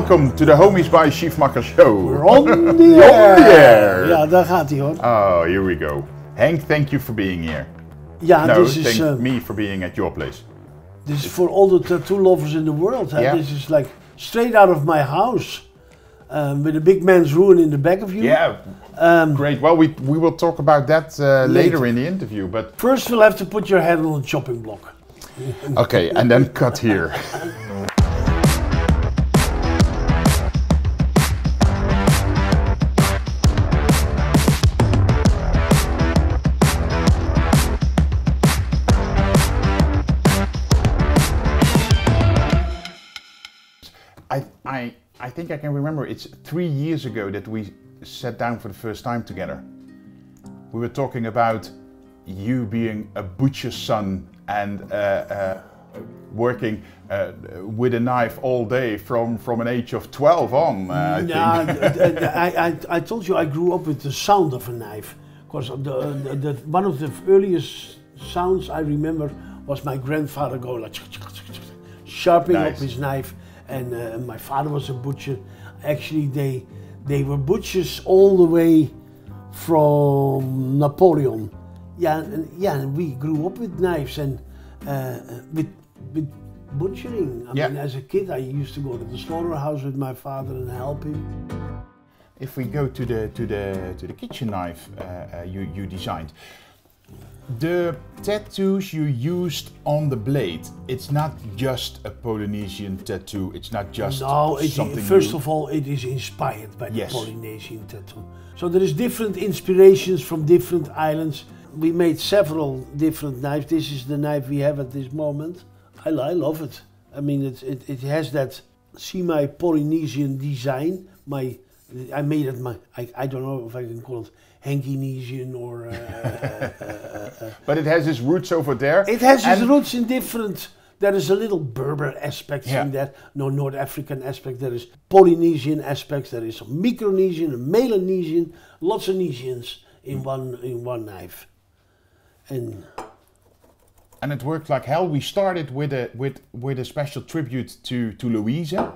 welcome to the Homey's by Schiffmacher show. We're on the on air. the air. Ja, daar gaat hij hoor. Oh, here we go. Henk, thank you for being here. Ja, no, this thank is uh, me for being at your place. this is for all the tattoo lovers in the world. Huh? Yeah. This is like straight out of my house, um, with a big man's ruin in the back of you. Yeah, Um, great. Well, we, we will talk about that uh, later. Later. in the interview, but first, we'll have to put your head on the chopping block. okay, and then cut here. I, think I can remember it's three years ago that we sat down for the first time together. We were talking about you being a butcher's son and uh, uh, working uh, with a knife all day from, from an age of 12 on, uh, I I, I, I told you I grew up with the sound of a knife. Because the, the, the, one of the earliest sounds I remember was my grandfather going like sharpening up his knife. And uh, my father was a butcher. Actually, they they were butchers all the way from Napoleon. Yeah, and, yeah, and we grew up with knives and uh, with with butchering. I Yeah. mean, as a kid, I used to go to the slaughterhouse with my father and help him. If we go to the to the to the kitchen knife uh, uh, you you designed, the tattoos you used on the blade, it's not just a Polynesian tattoo. It's not just No, it, something. first you- of all, it is inspired by Yes. the Polynesian tattoo. So there is different inspirations from different islands. We made several different knives. This is the knife we have at this moment. I, I love it. I mean, it, it, it has that semi-Polynesian design. My, I made it my, I, I don't know if I can call it Hankinesian or... Uh, uh, uh, but it has its roots over there. it has its roots in different. There is a little Berber aspect Yeah. in that, no North African aspect. There is Polynesian aspects. There is Micronesian, Melanesian, lots of Nesians in one in one knife. And and it worked like hell. We started with a with with a special tribute to to Louisa.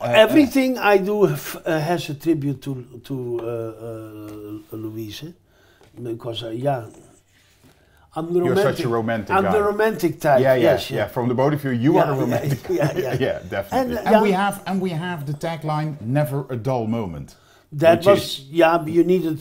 Everything I do f- uh, has a tribute to to uh, uh, Louise, because uh, yeah, I'm the You're romantic. such a romantic I'm guy. the romantic type. Yeah, yeah, yes, yeah, From the both of you, you are Yeah, the yeah, romantic. yeah, yeah. definitely. And, And, uh, we have and we have the tagline: "Never a dull moment." That was yeah. but You needed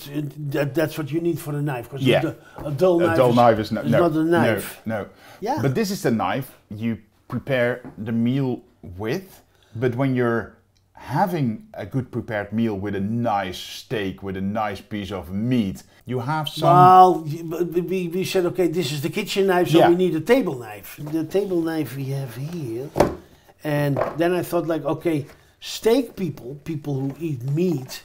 that. That's what you need for a knife because Yeah. a, dull knife, a knife. dull is, knife is, no, no, not a knife. No, no. Yeah. But this is the knife you prepare the meal with. But when you're having a good prepared meal with a nice steak, with a nice piece of meat, you have some. Well, we, we said okay, this is the kitchen knife, so Yeah. we need a table knife. The table knife we have here, and then I thought like okay, steak people, people who eat meat,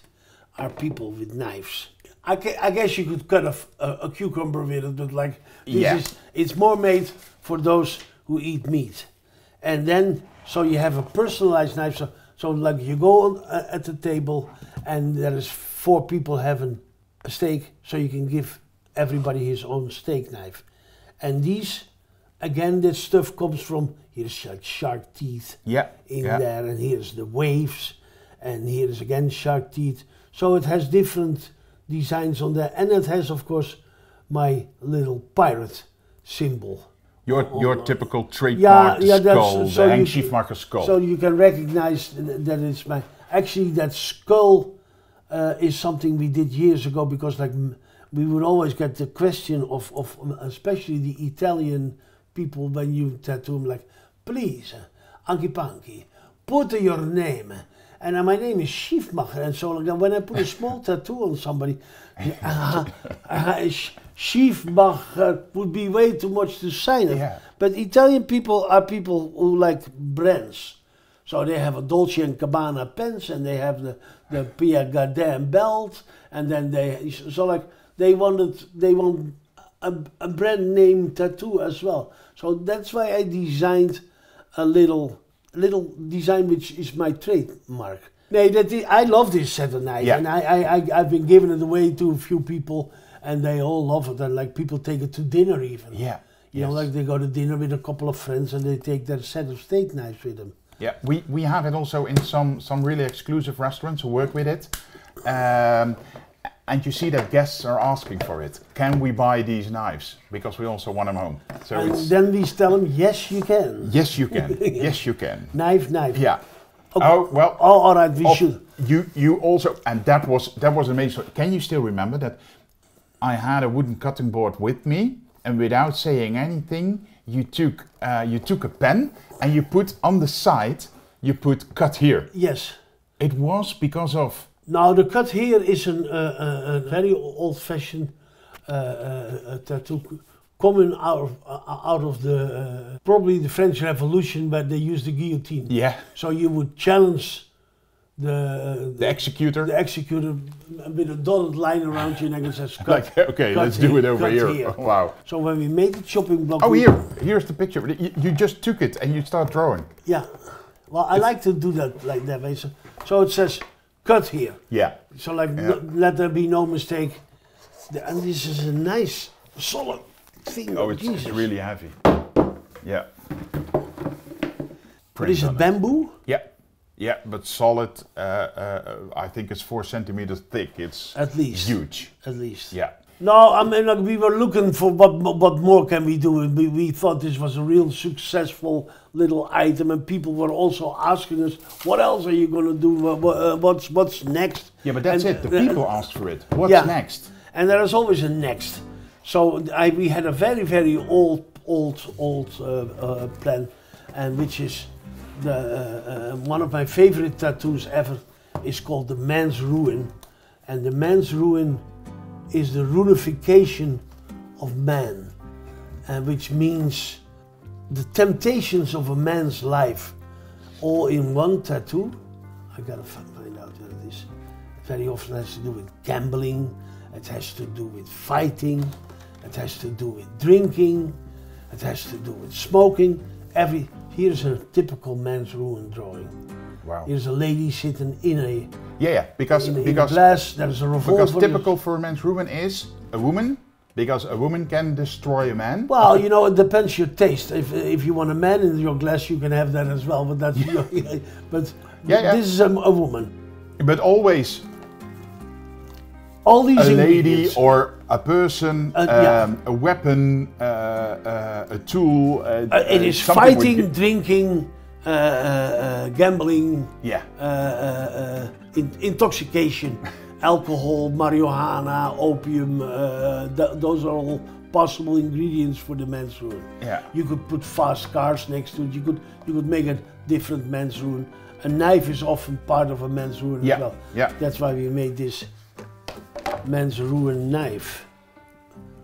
are people with knives. I, ca- I guess you could cut a, f- a- a cucumber with it, but like this Yeah. is it's more made for those who eat meat, and then so you have a personalized knife. So so like you go on, uh, at the table, and there is four people having a steak, so you can give everybody his own steak knife, and these. Again, this stuff comes from here's like shark teeth yeah. in yeah. there, and here's the waves, and here is again shark teeth. So it has different designs on there, and it has, of course, my little pirate symbol. Your your typical Yeah, trademark yeah, that's skull, so the Schiffmacher skull. So you can recognize that it's my. Actually, that skull uh, is something we did years ago because, like, we would always get the question of, of especially the Italian people when you tattoo them, like, please, uh, Anki Panki, put your name. And uh, my name is Schiffmacher, and so like, when I put a small tattoo on somebody, uh, uh, Schiffmacher would be way too much to sign it. Yeah. But Italian people are people who like brands. So they have a Dolce and Gabbana pants and they have the, the Pierre Cardin belt and then they so like they wanted they want a, a brand name tattoo as well. So that's why I designed a little little design which is my trademark. Nee, that is, I love this set of knife Yeah. and I, I, I I've been giving it away to a few people and they all love it and like people take it to dinner even. yeah. You know, like they go to dinner with a couple of friends and they take their set of steak knives with them. Yeah, we, we have it also in some, some really exclusive restaurants who work with it. Um, and you see that guests are asking for it. Can we buy these knives? Because we also want them home. So and then we tell them, yes, you can. yes, you can. yes, you can. Knife, knife. Yeah. Okay. Oh well. Oh, all right, we of- should. You you also and that was that was amazing. Can you still remember that? I had a wooden cutting board with me, and without saying anything, you took uh, you took a pen and you put on the side you put cut here. Yes. It was because of Now the cut here is an, uh, uh, a very old-fashioned uh, uh, uh, tattoo coming out of, uh, out of the uh, probably the French Revolution, where they used the guillotine. yeah So you would challenge the the executor. the executor with a dotted line around your neck and says cut. like okay, cut let's do it over here. Wow. So when we made the chopping block, Oh here, here's the picture. You, you just took it and you start drawing. yeah. Well, I like to do that like that way. So, so it says cut here. Yeah. So like, Yeah. let there be no mistake. And this is a nice, solid thing. Oh, it's, it's really heavy. Yeah. But is it bamboo? Yeah, yeah, but solid. Uh, uh, I think it's four centimeters thick. It's At least. huge. At least. Yeah, No, I mean, like, we were looking for what what more can we do. We, we thought this was a real successful little item, and people were also asking us, "What else are you going to do? Wha- wha- uh, What's what's next?" yeah, but that's And, it. The uh, people asked for it. What's yeah. next? And there is always a next. So I, we had a very, very old, old, old uh, uh, plan, and which is the uh, uh, one of my favorite tattoos ever is called the man's ruin, and the man's ruin is the ruinification of man, and which means the temptations of a man's life, all in one tattoo. I gotta find out what it is. Very often has to do with gambling, it has to do with fighting, it has to do with drinking, it has to do with smoking. Every here's a typical man's ruin drawing. Wow. Here's a lady sitting in a Yeah, yeah. Because in, a- in because glass. There's a revolver. because typical for a man's ruin is a woman. Because a woman can destroy a man. Well, you know, it depends your taste. If if you want a man in your glass, you can have that as well. But that's but Yeah, yeah. this is a, a woman. But always All these a lady or a person, Uh, yeah. um, a weapon, uh, uh, a tool. Uh, Uh, it uh, is fighting, drinking, uh, uh, uh, gambling, Yeah. uh, in, intoxication, alcohol, marijuana, opium. Uh, th- those are all possible ingredients for the man's ruin. Yeah. You could put fast cars next to it. You could you could make a different man's ruin. A knife is often part of a man's ruin Yeah, as well. yeah. That's why we made this man's ruin knife.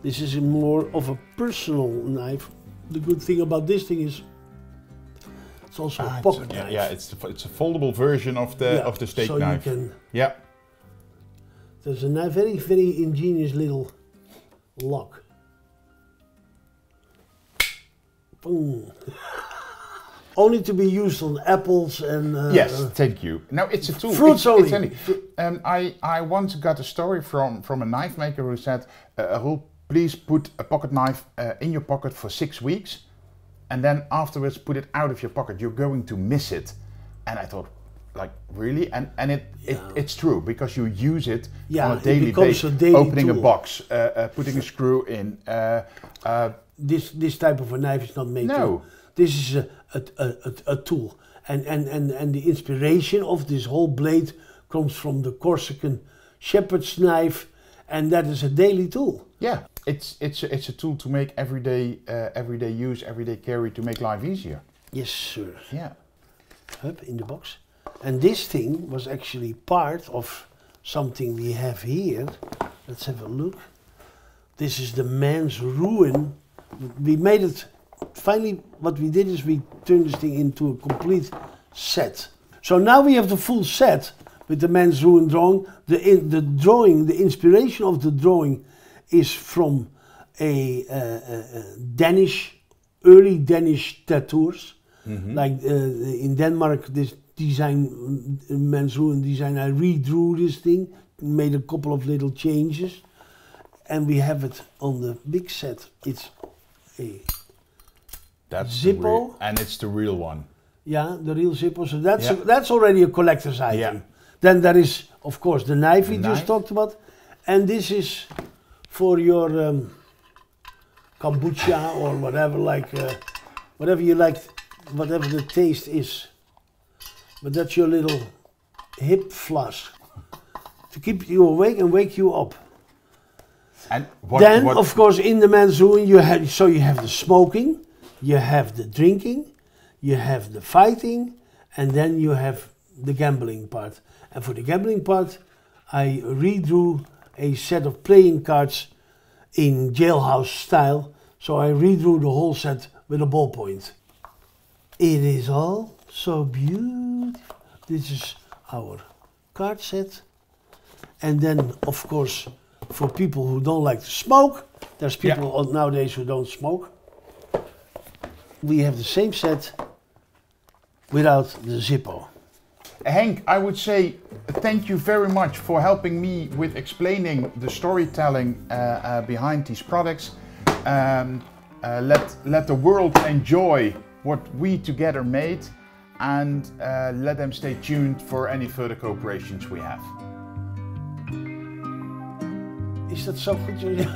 This is more of a personal knife. The good thing about this thing is it's also Ah, a it's pocket a- knife. yeah, it's the, it's a foldable version of the Yeah, of the steak so knife. you can. Yeah. There's a very very ingenious little lock. Boom. only to be used on apples and. Uh, Yes, thank you. No, it's a tool. Fruits it's, only. It's um, I, I once got a story from, from a knife maker who said, uh, Roel, please put a pocket knife uh, in your pocket for six weeks and then afterwards put it out of your pocket. You're going to miss it. And I thought, like, really? And, and it, it it's true because you use it Yeah, on a daily basis. opening a box, uh, uh, putting a screw in. Uh, uh, this this type of a knife is not made No. to. This is a, a, a, a, a tool. And, and, and, and the inspiration of this whole blade comes from the Corsican shepherd's knife, and that is a daily tool. yeah, it's, it's, a- it's a tool to make everyday, uh, everyday use, everyday carry to make life easier. Yes, sir. Yeah. Up in the box. And this thing was actually part of something we have here. Let's have a look. This is the man's ruin. We made it. Finally, what we did is we turned this thing into a complete set. So now we have the full set with the man's ruin drawing. The in, the drawing, the inspiration of the drawing, is from a, uh, uh, Danish, early Danish tattooers. Like uh, in Denmark, this design, man's ruin design, I redrew this thing, made a couple of little changes, and we have it on the big set. It's a That's Zippo? and it's the real one. Yeah, the real Zippo. So that's Yeah. that's already a collector's item. Yeah. Then there is, of course, the knife we The just talked about, and this is for your um, kombucha or whatever, like uh, whatever you like, whatever the taste is. But that's your little hip flask to keep you awake and wake you up. And what, then, what, of course, in the man's ruin, you have so you have the smoking, you have the drinking, you have the fighting, and then you have the gambling part. And for the gambling part, I redrew a set of playing cards in jailhouse style. So I redrew the whole set with a ballpoint. It is all so beautiful. This is our card set. And then, of course, for people who don't like to smoke, there's people on- nowadays who don't smoke. We have the same set without the Zippo. Henk, I would say thank you very much for helping me with explaining the storytelling uh, uh, behind these products. Um, uh, let, let the world enjoy what we together made and uh, let them stay tuned for any further cooperations we have. Is dat zo goed?